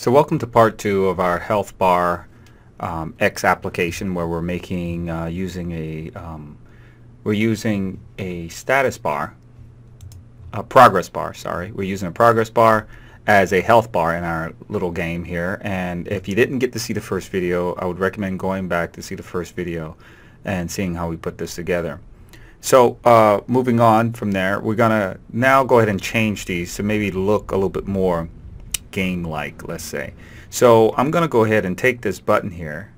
So welcome to part two of our health bar um, X application where we're making uh, using a um, we're using a status bar a progress bar sorry. We're using a progress bar as a health bar in our little game here. And if you didn't get to see the first video I would recommend going back to see the first video and seeing how we put this together. So uh, moving on from there we're gonna now go ahead and change these to maybe look a little bit more game-like, let's say. So I'm going to go ahead and take this button here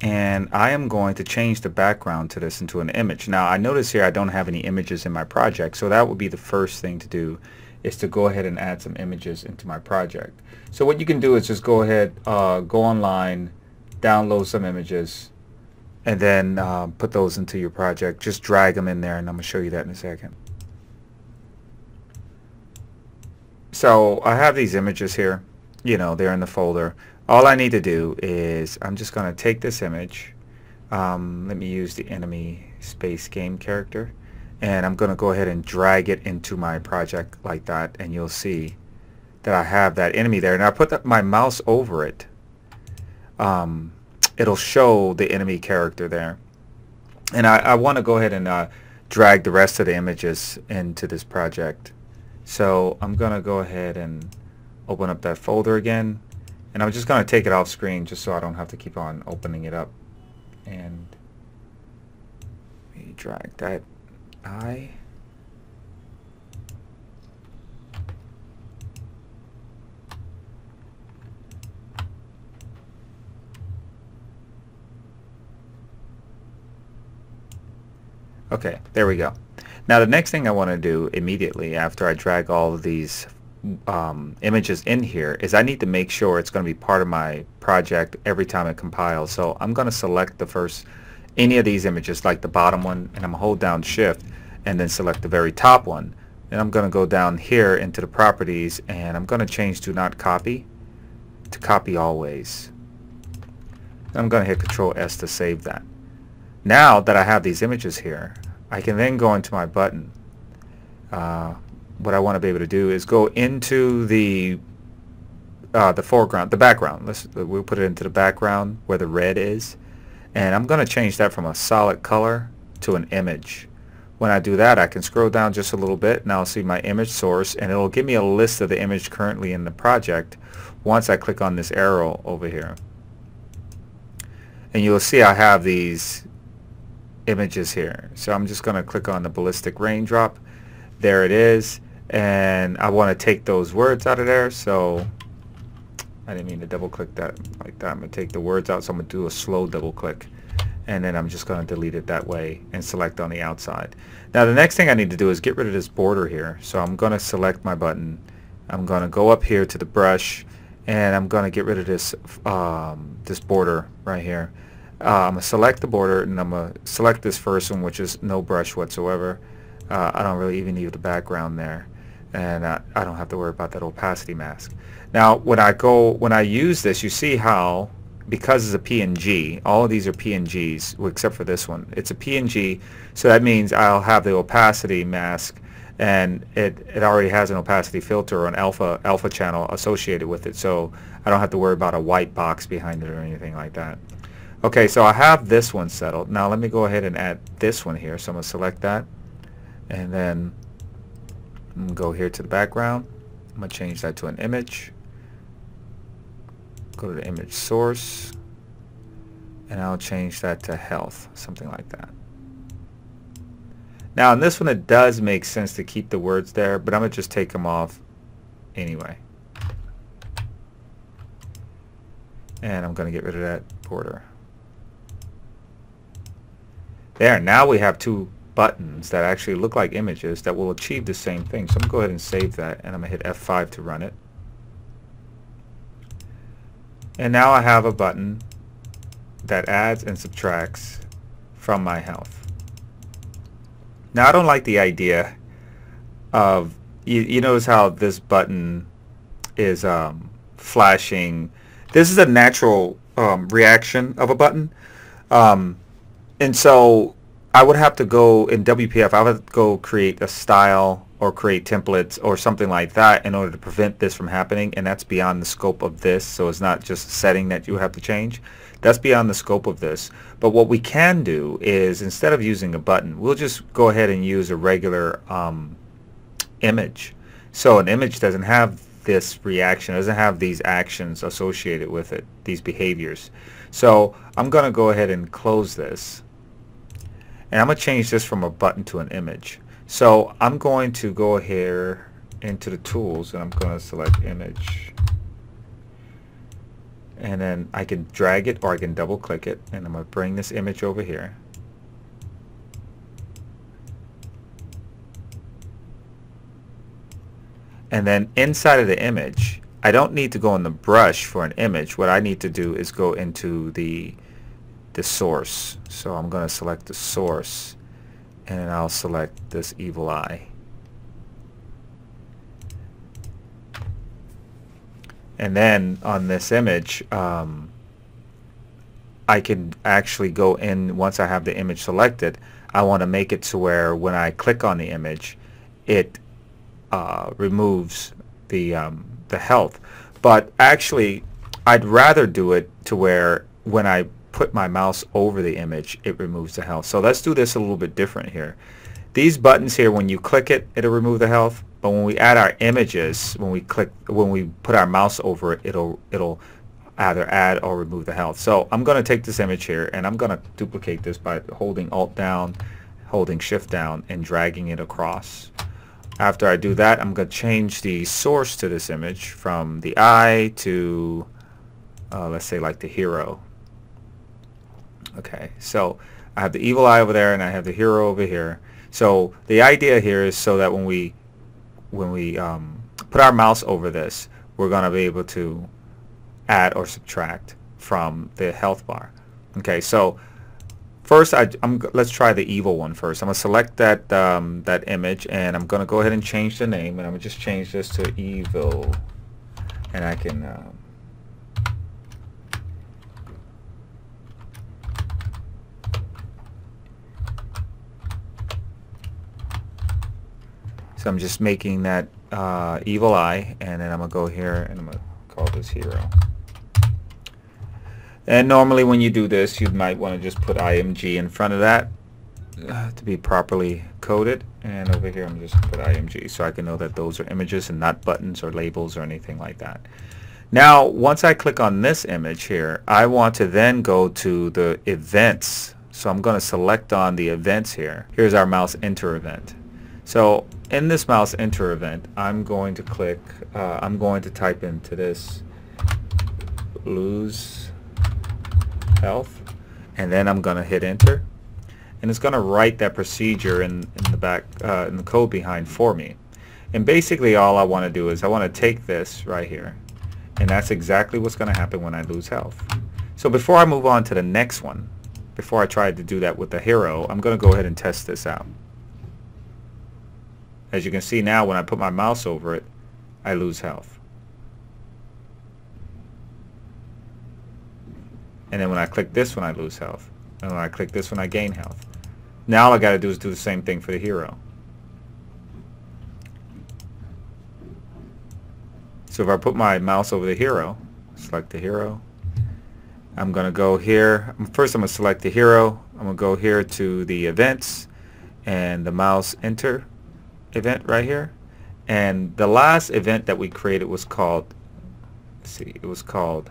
and I am going to change the background to this into an image. Now I notice here I don't have any images in my project so that would be the first thing to do is to go ahead and add some images into my project. So what you can do is just go ahead, uh, go online, download some images and then uh, put those into your project. Just drag them in there and I'm going to show you that in a second. So I have these images here. You know, they're in the folder. All I need to do is I'm just going to take this image. Um, let me use the enemy space game character. And I'm going to go ahead and drag it into my project like that. And you'll see that I have that enemy there. And I put the, my mouse over it. Um, it'll show the enemy character there. And I, I want to go ahead and uh, drag the rest of the images into this project. So I'm going to go ahead and open up that folder again. And I'm just going to take it off screen just so I don't have to keep on opening it up. And me drag that I. Okay, there we go. Now the next thing I want to do immediately after I drag all of these um, images in here is I need to make sure it's going to be part of my project every time it compiles. So I'm going to select the first, any of these images like the bottom one and I'm going to hold down shift and then select the very top one. And I'm going to go down here into the properties and I'm going to change do not copy to copy always. And I'm going to hit control S to save that. Now that I have these images here, I can then go into my button. Uh, what I want to be able to do is go into the uh, the foreground, the background. Let's we'll put it into the background where the red is, and I'm going to change that from a solid color to an image. When I do that, I can scroll down just a little bit, and I'll see my image source, and it'll give me a list of the image currently in the project once I click on this arrow over here. And you'll see I have these images here. So I'm just going to click on the ballistic raindrop. There it is. And I want to take those words out of there. So I didn't mean to double click that like that. I'm going to take the words out. So I'm going to do a slow double click. And then I'm just going to delete it that way and select on the outside. Now the next thing I need to do is get rid of this border here. So I'm going to select my button. I'm going to go up here to the brush and I'm going to get rid of this um, this border right here. I'm going to select the border and I'm going to select this first one which is no brush whatsoever. Uh, I don't really even need the background there and uh, I don't have to worry about that opacity mask. Now when I go, when I use this you see how because it's a PNG, all of these are PNGs except for this one. It's a PNG so that means I'll have the opacity mask and it, it already has an opacity filter or an alpha alpha channel associated with it so I don't have to worry about a white box behind it or anything like that. Okay, so I have this one settled. Now let me go ahead and add this one here. So I'm going to select that. And then go here to the background. I'm going to change that to an image. Go to the image source. And I'll change that to health, something like that. Now in this one it does make sense to keep the words there, but I'm going to just take them off anyway. And I'm going to get rid of that border. There, now we have two buttons that actually look like images that will achieve the same thing. So I'm going to go ahead and save that and I'm going to hit F5 to run it. And now I have a button that adds and subtracts from my health. Now I don't like the idea of, you, you notice how this button is um, flashing. This is a natural um, reaction of a button. Um, and so I would have to go in WPF, I would go create a style or create templates or something like that in order to prevent this from happening and that's beyond the scope of this so it's not just a setting that you have to change. That's beyond the scope of this. But what we can do is instead of using a button we'll just go ahead and use a regular um, image. So an image doesn't have this reaction it doesn't have these actions associated with it these behaviors. So I'm gonna go ahead and close this and I'm gonna change this from a button to an image. So I'm going to go here into the tools and I'm going to select image. And then I can drag it or I can double click it and I'm going to bring this image over here. And then inside of the image I don't need to go in the brush for an image. What I need to do is go into the the source so I'm going to select the source and I'll select this evil eye. And then on this image, um, I can actually go in once I have the image selected. I want to make it to where when I click on the image, it uh, removes the um, the health. But actually, I'd rather do it to where when I put my mouse over the image, it removes the health. So let's do this a little bit different here. These buttons here, when you click it, it'll remove the health. But when we add our images, when we click, when we put our mouse over it, it'll it'll either add or remove the health. So I'm going to take this image here and I'm going to duplicate this by holding Alt down, holding Shift down, and dragging it across. After I do that, I'm going to change the source to this image from the eye to, uh, let's say like the hero. Okay, so I have the evil eye over there and I have the hero over here. So the idea here is so that when we when we um, put our mouse over this, we're going to be able to add or subtract from the health bar. Okay, so first I, am let's try the evil one first. I'm going to select that um, that image and I'm going to go ahead and change the name and I'm going to just change this to evil and I can um, I'm just making that uh, evil eye and then I'm going to go here and I'm going to call this hero. And normally when you do this you might want to just put IMG in front of that uh, to be properly coded and over here I'm just put IMG so I can know that those are images and not buttons or labels or anything like that. Now once I click on this image here I want to then go to the events so I'm going to select on the events here. Here's our mouse enter event. So in this mouse enter event, I'm going to click, uh, I'm going to type into this lose health, and then I'm going to hit enter. And it's going to write that procedure in, in the back, uh, in the code behind for me. And basically all I want to do is I want to take this right here, and that's exactly what's going to happen when I lose health. So before I move on to the next one, before I try to do that with the hero, I'm going to go ahead and test this out. As you can see now, when I put my mouse over it, I lose health. And then when I click this one, I lose health. And when I click this one, I gain health. Now all I got to do is do the same thing for the hero. So if I put my mouse over the hero, select the hero, I'm to go here. First I'm to select the hero. I'm to go here to the events and the mouse enter event right here. And the last event that we created was called, see, it was called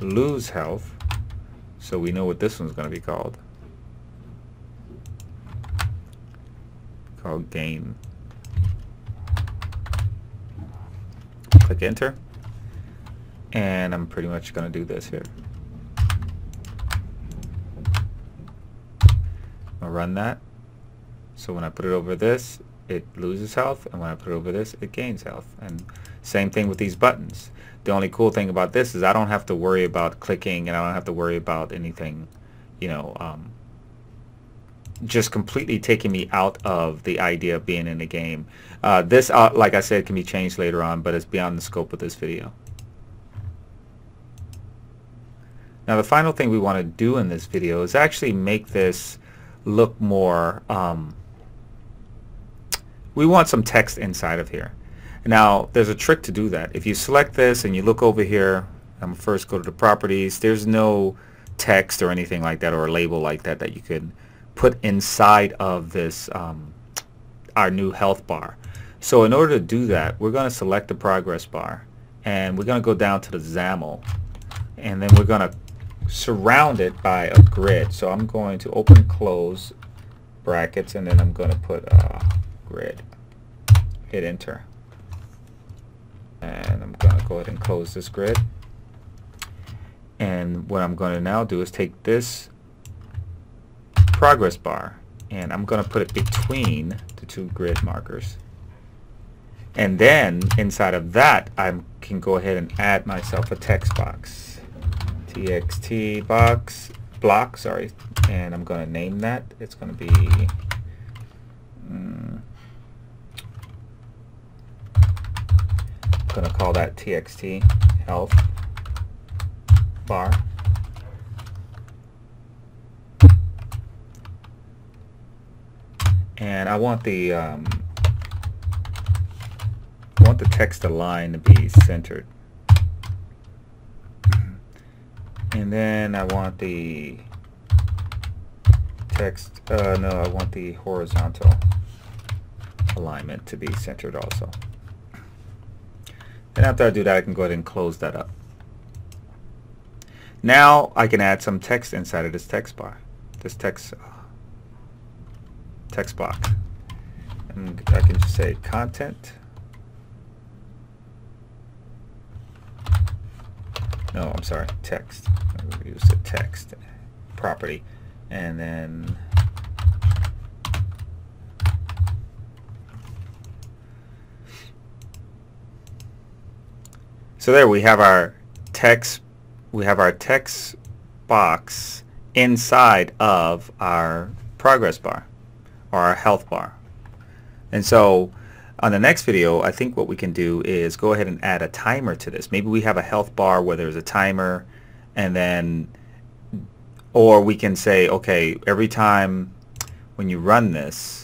lose health. So we know what this one's going to be called. Called gain. Click enter. And I'm pretty much going to do this here. I'll run that. So when I put it over this, it loses health and when I put over this it gains health. And same thing with these buttons. The only cool thing about this is I don't have to worry about clicking and I don't have to worry about anything you know um, just completely taking me out of the idea of being in the game. Uh, this uh, like I said can be changed later on but it's beyond the scope of this video. Now the final thing we want to do in this video is actually make this look more um, we want some text inside of here. Now, there's a trick to do that. If you select this and you look over here, I'm first go to the properties, there's no text or anything like that or a label like that that you can put inside of this um, our new health bar. So in order to do that, we're going to select the progress bar and we're going to go down to the XAML and then we're going to surround it by a grid. So I'm going to open close brackets and then I'm going to put a grid. Hit enter. And I'm going to go ahead and close this grid. And what I'm going to now do is take this progress bar and I'm going to put it between the two grid markers. And then inside of that I can go ahead and add myself a text box. TXT box block, sorry, and I'm going to name that. It's going to be um, I'm going to call that TXT health bar. And I want the um, I want the text align to be centered. And then I want the text, uh, no, I want the horizontal alignment to be centered also. And after I do that, I can go ahead and close that up. Now I can add some text inside of this text bar, this text uh, text box. And I can just say content. No, I'm sorry, text. Use the text property, and then So there we have our text we have our text box inside of our progress bar or our health bar. And so on the next video, I think what we can do is go ahead and add a timer to this. Maybe we have a health bar where there's a timer and then, or we can say, okay, every time when you run this,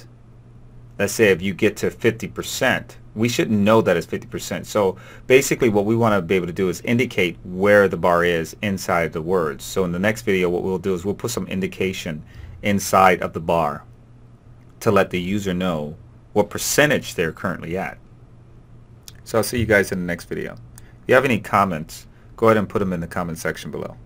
let's say if you get to 50%, we shouldn't know that it's 50%. So basically what we want to be able to do is indicate where the bar is inside the words. So in the next video what we'll do is we'll put some indication inside of the bar to let the user know what percentage they're currently at. So I'll see you guys in the next video. If you have any comments, go ahead and put them in the comment section below.